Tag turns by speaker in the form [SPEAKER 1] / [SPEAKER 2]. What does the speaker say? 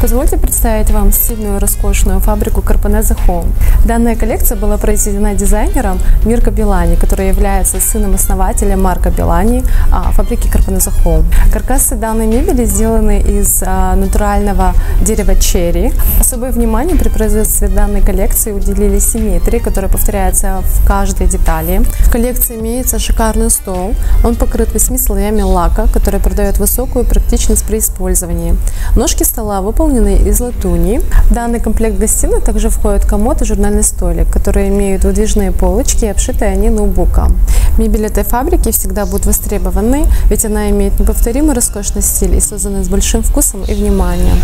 [SPEAKER 1] Позвольте представить вам стильную и роскошную фабрику Карпанеза Home. Данная коллекция была произведена дизайнером Мирко Билани, который является сыном основателя Марка Билани а, фабрики Карпанеза Home. Каркасы данной мебели сделаны из а, натурального дерева черри. Особое внимание при производстве данной коллекции уделили симметрии, которая повторяется в каждой детали. В коллекции имеется шикарный стол. Он покрыт восьми слоями лака, который придает высокую практичность при использовании. Ножки стола выполнены из латуни. В данный комплект гостиной также входит комод и журнальный столик, которые имеют выдвижные полочки и обшиты они ноутбуком. Мебель этой фабрики всегда будет востребованной, ведь она имеет неповторимый роскошный стиль и создана с большим вкусом и вниманием.